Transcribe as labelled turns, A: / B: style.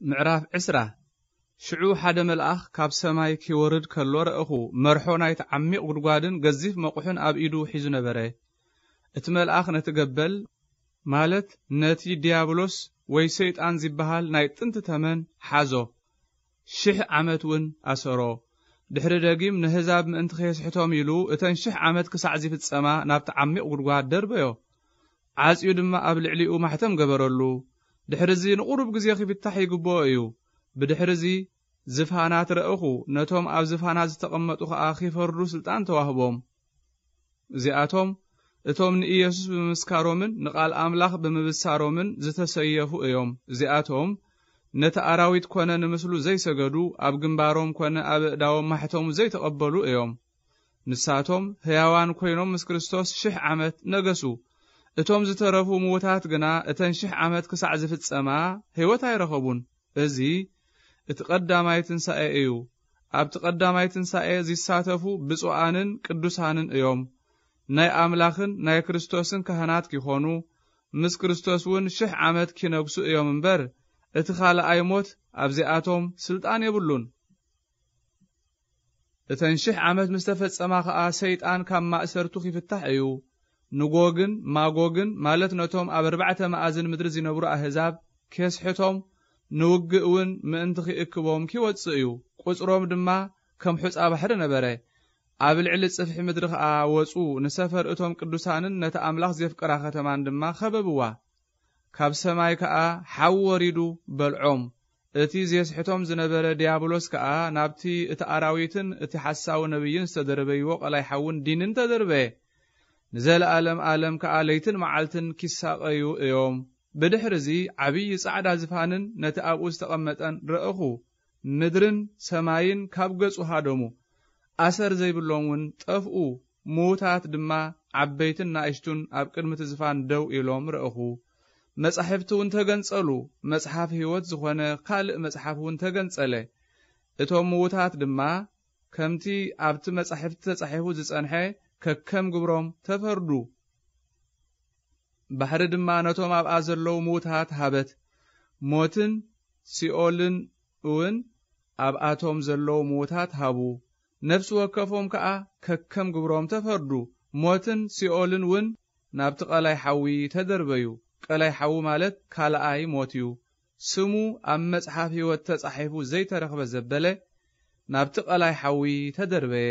A: ምዕራፍ ዕስራ። ሽዑ ሓደ መልኣኽ ካብ ሰማይ ኪወርድ ከሎ ረአኹ መርሖ ናይቲ ዓሚቕ ጉድጓድን ገዚፍ መቑሑን ኣብ ኢዱ ሒዙ ነበረ። እቲ መልኣኽ ነቲ ገበል ማለት ነቲ ዲያብሎስ ወይ ሰይጣን ዝበሃል ናይ ጥንቲ ተመን ሓዞ ሽሕ ዓመት እውን ኣሰሮ። ድሕሪ ደጊም ንህዛብ ምእንቲ ከየስሕቶም ኢሉ እተን ሽሕ ዓመት ክሳዕ ዝፍጸማ ናብቲ ዓሚቕ ጉድጓድ ደርበዮ። ዓጺዩ ድማ ኣብ ልዕሊኡ ማሕተም ገበረሉ ድሕሪዚ ንቑሩብ ግዜ ክፍታሕ ይግብኦ እዩ። ብድሕሪዚ ዝፋናት ረእኹ ነቶም ኣብ ዝፋናት ዝተቐመጡ ኸዓ ኺፈርዱ ስልጣን ተዋህቦም። እዚኣቶም እቶም ንኢየሱስ ብምስካሮምን ንቓል ኣምላኽ ብምብሳሮምን ዝተሰየፉ እዮም። እዚኣቶም ነቲ ኣራዊት ኮነ ንምስሉ ዘይሰገዱ ኣብ ግንባሮም ኮነ ኣብ እእዳዎም ማሕተሙ ዘይተቐበሉ እዮም። ንሳቶም ህያዋን ኮይኖም ምስ ክርስቶስ ሽሕ ዓመት ነገሱ እቶም ዝተረፉ ምዉታት ግና እተን ሽሕ ዓመት ክሳዕ ዝፍጸማ ህይወት ኣይረኸቡን። እዚ እቲ ቀዳማይ ትንሣኤ እዩ። ኣብቲ ቀዳማይ ትንሣኤ ዝሳተፉ ብፁዓንን ቅዱሳንን እዮም። ናይ ኣምላኽን ናይ ክርስቶስን ካህናት ኪኾኑ ምስ ክርስቶስ እውን ሽሕ ዓመት ኪነግሱ እዮም እምበር። እቲ ካልኣይ ሞት ኣብዚኣቶም ስልጣን የብሉን። እተን ሽሕ ዓመት ምስ ተፈጸማ ኸዓ ሰይጣን ካብ ማእሰርቱ ኺፍታሕ እዩ ንጎግን ማጎግን ማለት ነቶም ኣብ ኣርባዕተ መኣዝን ምድሪ ዝነብሩ ኣህዛብ ኬስሕቶም ንውግእ እውን ምእንቲ ኺእክቦም ኪወፅእ እዩ። ቁፅሮም ድማ ከም ሑፃ ባሕሪ ነበረ። ኣብ ልዕሊ ጽፍሒ ምድሪ ኸዓ ወፁ ንሰፈር እቶም ቅዱሳንን ነቲ ኣምላኽ ዘፍቅራ ከተማን ድማ ኸበብዋ። ካብ ሰማይ ከዓ ሓዊ ወሪዱ በልዖም። እቲ ዘስሕቶም ዝነበረ ዲያብሎስ ከዓ ናብቲ እቲ ኣራዊትን እቲ ሓሳዊ ነቢይን ዝተደረበይዎ ቐላይ ሓውን ዲንን ተደርበየ ንዘለኣለም ኣለም ከዓ ለይትን መዓልትን ኪሳቐዩ እዮም። ብድሕሪዚ ዓብዪ ጻዕዳ ዝፋንን ነቲ ኣብኡ ዝተቐመጠን ረእኹ ምድርን ሰማይን ካብ ገጹ ሃደሙ ኣሰር ዘይብሎም እውን ጠፍኡ ምዉታት ድማ ዓበይትን ናእሽቱን ኣብ ቅድሚቲ ዝፋን ደው ኢሎም ረእኹ መጻሕፍቲ እውን ተገንጸሉ መጽሓፍ ሕይወት ዝኾነ ካልእ መጽሓፍ እውን ተገንጸለ። እቶም ምዉታት ድማ ከምቲ ኣብቲ መጻሕፍቲ ተጻሒፉ ዝጸንሐ ከከም ግብሮም ተፈርዱ። ባሕሪ ድማ ነቶም ኣብኣ ዘለዉ ምዉታት ሃበት። ሞትን ሲኦልን እውን ኣብኣቶም ዘለዉ ምዉታት ሃቡ። ነፍሲ ወከፎም ከዓ ከከም ግብሮም ተፈርዱ። ሞትን ሲኦልን እውን ናብቲ ቐላይ ሓዊ ተደርበዩ። ቀላይ ሓዊ ማለት ካልኣይ ሞት እዩ። ስሙ ኣብ መጽሓፍ ሕይወት ተጻሒፉ ዘይተረኽበ ዘበለ ናብቲ ቐላይ ሓዊ ተደርበየ